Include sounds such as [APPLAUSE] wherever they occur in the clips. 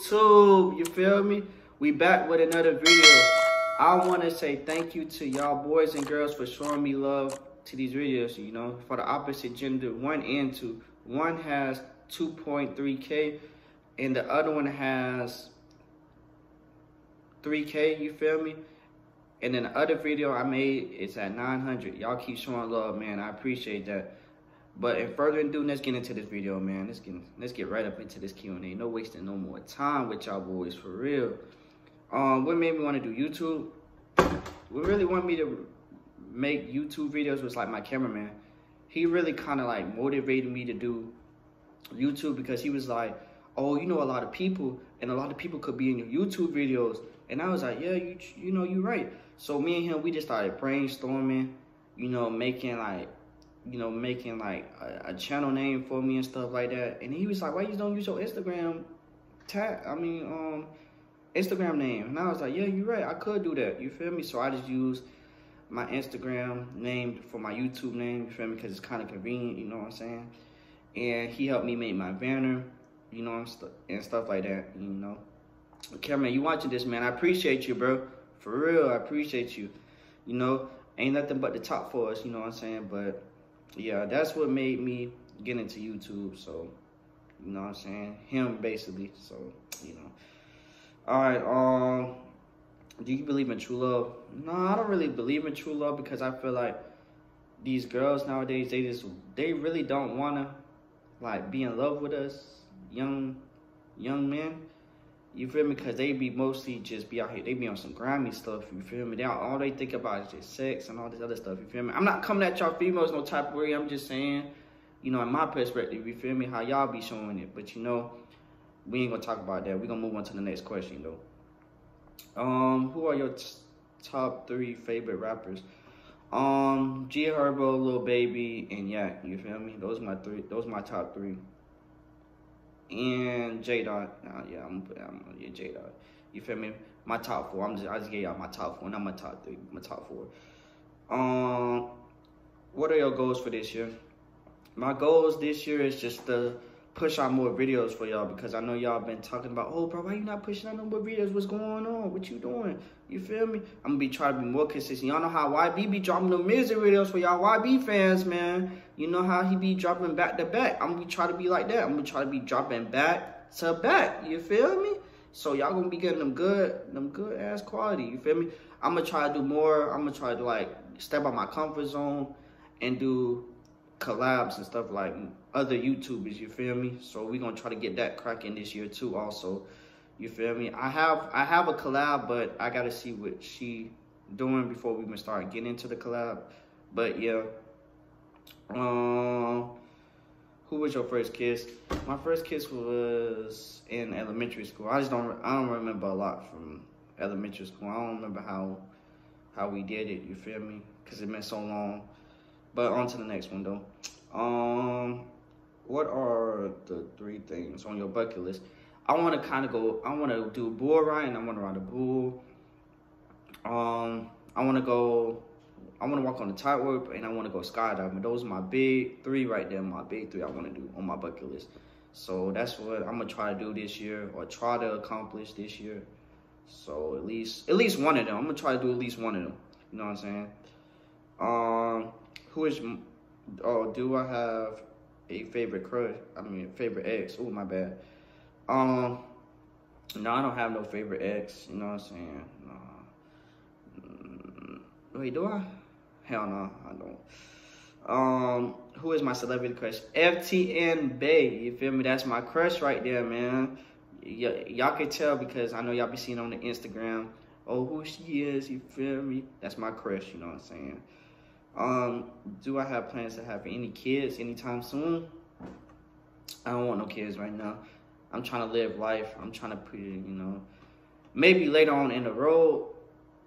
YouTube. You feel me? We back with another video. I want to say thank you to y'all boys and girls for showing me love to these videos, you know, for the opposite gender, one and two. One has 2.3K and the other one has 3K, you feel me? And then the other video I made, it's at 900. Y'all keep showing love, man. I appreciate that. But in further ado, let's get into this video, man. Let's get let's get right up into this Q&A. No wasting no more time with y'all boys, for real. Um, what made me want to do YouTube? What really wanted me to make YouTube videos was like my cameraman. He really kind of like motivated me to do YouTube because he was like, oh, you know a lot of people, and a lot of people could be in your YouTube videos. And I was like, yeah, you you know, you're right. So me and him, we just started brainstorming, you know, making like, you know, making like a, a channel name for me and stuff like that. And he was like, why you don't use your Instagram tag? I mean, um, Instagram name. And I was like, yeah, you're right. I could do that. You feel me? So I just used my Instagram name for my YouTube name. You feel me? Because it's kind of convenient. You know what I'm saying? And he helped me make my banner. You know, and, st and stuff like that. You know. Cameron, you watching this, man. I appreciate you, bro. For real, I appreciate you. You know, ain't nothing but the top for us. You know what I'm saying? But, yeah, that's what made me get into YouTube. So, you know what I'm saying? Him, basically. So, you know. All right, um, do you believe in true love? No, I don't really believe in true love because I feel like these girls nowadays, they just, they really don't want to, like, be in love with us, young, young men. You feel me? Because they be mostly just be out here. They be on some grimy stuff. You feel me? They all, they think about is just sex and all this other stuff. You feel me? I'm not coming at y'all females no type of way. I'm just saying, you know, in my perspective, you feel me? How y'all be showing it. But, you know, we ain't gonna talk about that. We're gonna move on to the next question though. Um, who are your top three favorite rappers? Um, G Herbo, Lil Baby, and Yak. You feel me? Those my three. Those my top three. And J Dot. Nah, yeah, I'm I'm, yeah, J Dot. You feel me? My top four. I'm just I just gave y'all my top four, not my top three. My top four. Um, what are your goals for this year? My goals this year is just to push out more videos for y'all because I know y'all been talking about, oh, bro, why you not pushing out no more videos? What's going on? What you doing? You feel me? I'm gonna be trying to be more consistent. Y'all know how YB be dropping the music videos for y'all YB fans, man. You know how he be dropping back to back. I'm gonna be trying to be like that. I'm gonna try to be dropping back to back. You feel me? So y'all gonna be getting them good, them good ass quality. You feel me? I'm gonna try to do more. I'm gonna try to like step out my comfort zone and do collabs and stuff like other YouTubers, you feel me? So we're gonna try to get that cracking this year too also. You feel me? I have I have a collab, but I gotta see what she doing before we even start getting into the collab. But yeah. Um who was your first kiss? My first kiss was in elementary school. I just don't I don't remember a lot from elementary school. I don't remember how how we did it, you feel me? Cause it been so long. But on to the next one though. Um, what are the three things on your bucket list? I want to kind of go. I want to do bull ride. I want to ride a bull. Um, I want to go. I want to walk on the tightrope and I want to go skydiving. Those are my big three right there. My big three I want to do on my bucket list. So that's what I'm gonna try to do this year, or try to accomplish this year. So at least at least one of them. I'm gonna try to do at least one of them. You know what I'm saying? Um, who is, oh, do I have a favorite crush? I mean, favorite ex. Oh, my bad. Um, no, I don't have no favorite ex. You know what I'm saying? No. Mm, wait, do I? Hell no, I don't. Um, who is my celebrity crush? FTN Bae. You feel me? That's my crush right there, man. y'all can tell because I know y'all be seeing on the Instagram. Oh, who she is, you feel me? That's my crush, you know what I'm saying? Um, do I have plans to have any kids anytime soon? I don't want no kids right now. I'm trying to live life. I'm trying to put it, you know, maybe later on in the road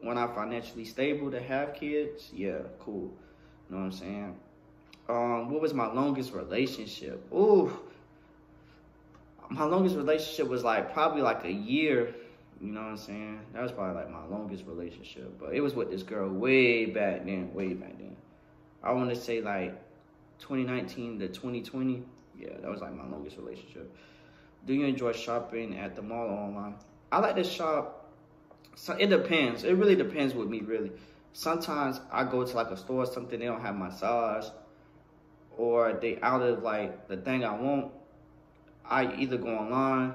when I'm financially stable to have kids. Yeah, cool. You know what I'm saying? Um, what was my longest relationship? Ooh, my longest relationship was like probably like a year you know what I'm saying? That was probably like my longest relationship. But it was with this girl way back then, way back then. I want to say like 2019 to 2020. Yeah, that was like my longest relationship. Do you enjoy shopping at the mall or online? I like to shop. So it depends. It really depends with me, really. Sometimes I go to like a store, something they don't have my size, or they out of like the thing I want. I either go online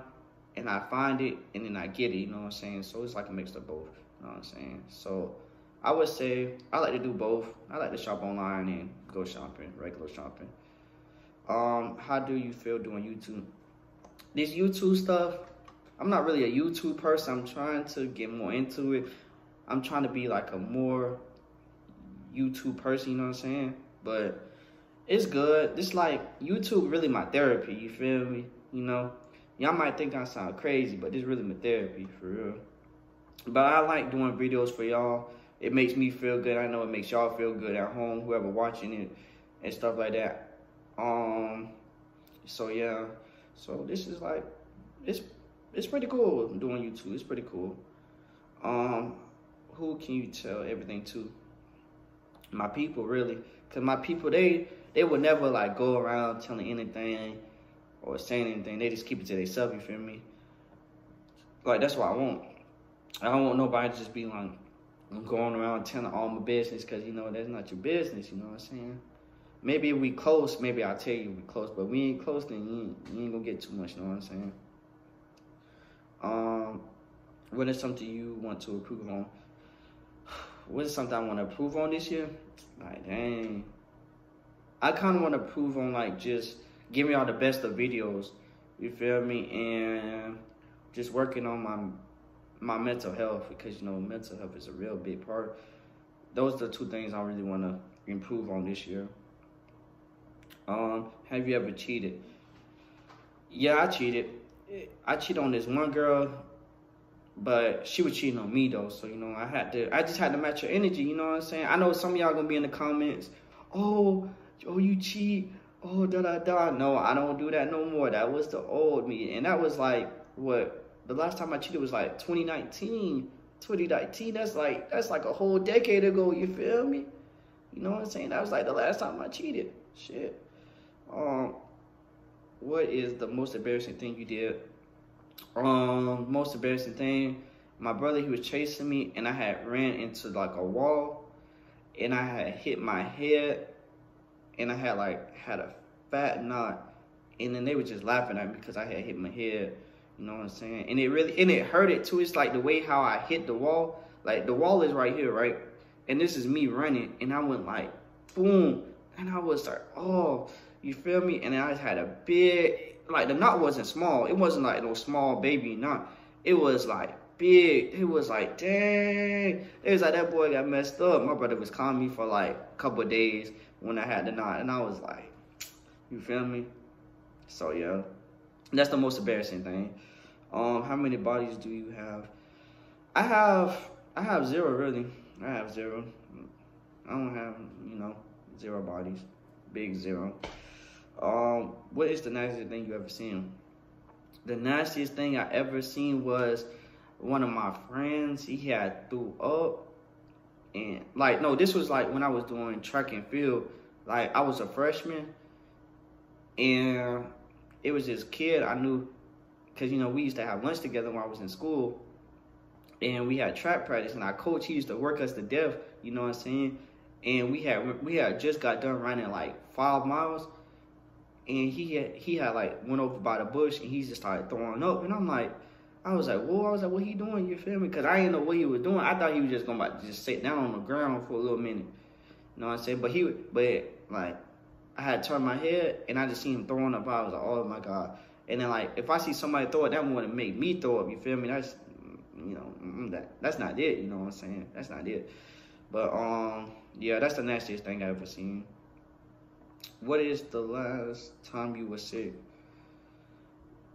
and I find it and then I get it. You know what I'm saying? So it's like a mix of both. You know what I'm saying? So I would say I like to do both. I like to shop online and go shopping, regular shopping. Um, how do you feel doing YouTube? This YouTube stuff, I'm not really a YouTube person. I'm trying to get more into it. I'm trying to be like a more YouTube person, you know what I'm saying? But it's good. It's like YouTube really my therapy, you feel me? You know? Y'all might think I sound crazy, but this really my therapy for real. But I like doing videos for y'all. It makes me feel good. I know it makes y'all feel good at home, whoever watching it and stuff like that. Um so yeah. So this is like it's it's pretty cool doing YouTube. It's pretty cool. Um who can you tell everything to? My people really. Cause my people they they would never like go around telling anything or saying anything. They just keep it to themselves, you feel me? Like, that's what I want. I don't want nobody to just be like, I'm going around telling all my business because, you know, that's not your business, you know what I'm saying? Maybe if we close, maybe I'll tell you we close, but we ain't close, then you ain't, you ain't gonna get too much, you know what I'm saying? Um, what is something you want to improve on? [SIGHS] What is something I want to improve on this year? Like, dang. I kind of want to improve on, like, just giving y'all the best of videos. You feel me? And just working on my my mental health because you know mental health is a real big part. Those are the two things I really want to improve on this year. Um, have you ever cheated? Yeah, I cheated. I cheated on this one girl, but she was cheating on me though. So you know, I had to. I just had to match her energy. You know what I'm saying? I know some of y'all gonna be in the comments. Oh, oh, you cheat oh da da da. No, I don't do that no more. That was the old me, and that was like what the last time I cheated was like 2019. 2019. That's like that's like a whole decade ago. You feel me? You know what I'm saying? That was like the last time I cheated. Shit. Um, what is the most embarrassing thing you did? Um, most embarrassing thing. My brother, he was chasing me, and I had ran into like a wall, and I had hit my head and I had like had a fat knot, and then they were just laughing at me because I had hit my head. You know what I'm saying? And it really and it hurt it too. It's like the way how I hit the wall. Like the wall is right here, right? And this is me running, and I went like boom, and I was like, oh, you feel me? And I had a big like the knot wasn't small. It wasn't like no small baby knot. It was like big. It was like, dang. It was like that boy got messed up. My brother was calling me for like a couple days when I had the knot. And I was like, you feel me? So yeah, that's the most embarrassing thing. Um, how many bodies do you have? I have, I have zero really. I have zero. I don't have, you know, zero bodies. Big zero. Um, what is the nastiest thing you ever seen? The nastiest thing I ever seen was one of my friends. He had threw up and like no, this was like when I was doing track and field. Like I was a freshman, and it was this kid I knew, cause you know we used to have lunch together when I was in school, and we had track practice, and our coach he used to work us to death. You know what I'm saying? And we had we had just got done running like five miles, and he had he had like went over by the bush, and he just started throwing up, and I'm like I was like, whoa, I was like, what he doing? You feel me? Because I didn't know what he was doing. I thought he was just going to just sit down on the ground for a little minute. You know what I'm saying? But he, but like, I had turned my head and I just seen him throwing up. I was like, oh my God. And then like, if I see somebody throw it, that would make me throw up. You feel me? That's, you know, that that's not it. You know what I'm saying? That's not it. But um, yeah, that's the nastiest thing I ever seen. What is the last time you were sick?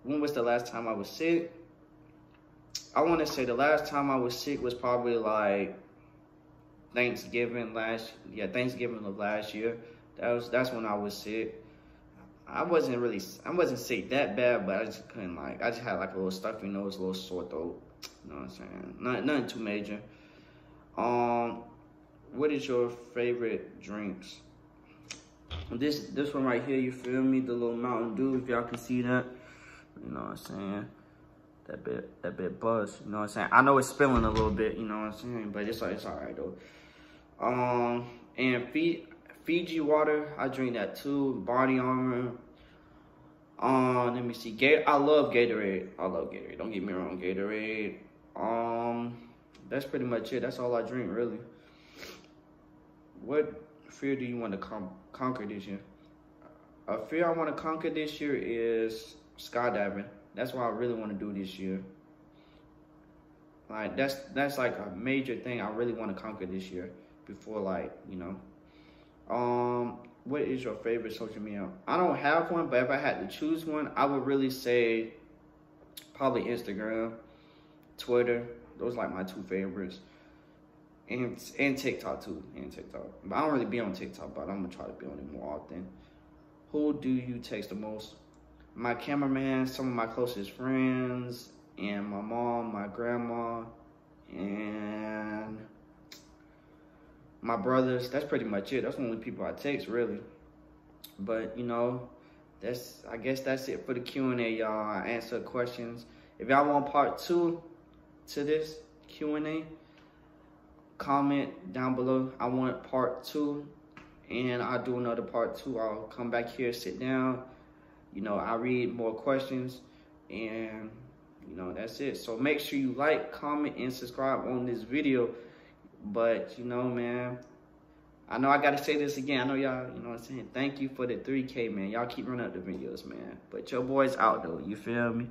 When was the last time I was sick? I want to say the last time I was sick was probably like Thanksgiving last yeah Thanksgiving of last year. That was that's when I was sick. I wasn't really I wasn't sick that bad, but I just couldn't like I just had like a little stuffy nose, a little sore throat. You know what I'm saying? Not, nothing too major. Um, what is your favorite drinks? This this one right here, you feel me? The little Mountain Dew, if y'all can see that. You know what I'm saying? That bit, that bit buzz. You know what I'm saying? I know it's spilling a little bit. You know what I'm saying? But it's it's all right though. Um, and Fiji water, I drink that too. Body armor. Um, let me see. Gate. I love Gatorade. I love Gatorade. Don't get me wrong, Gatorade. Um, that's pretty much it. That's all I drink, really. What fear do you want to con conquer this year? A fear I want to conquer this year is skydiving. That's what I really want to do this year. Like that's that's like a major thing I really want to conquer this year before like, you know. Um what is your favorite social media? I don't have one, but if I had to choose one, I would really say probably Instagram, Twitter. Those like my two favorites. And and TikTok too. And TikTok. But I don't really be on TikTok, but I'm gonna try to be on it more often. Who do you text the most? My cameraman, some of my closest friends, and my mom, my grandma, and my brothers. That's pretty much it. That's the only people I text, really. But, you know, that's I guess that's it for the Q&A, y'all. I answer questions. If y'all want part two to this Q&A, comment down below. I want part two and I'll do another part two. I'll come back here, sit down. You know, I read more questions and you know, that's it. So make sure you like, comment, and subscribe on this video. But, you know, man, I know I got to say this again. I know y'all, you know what I'm saying? Thank you for the 3K, man. Y'all keep running up the videos, man. But your boy's out, though. You feel me?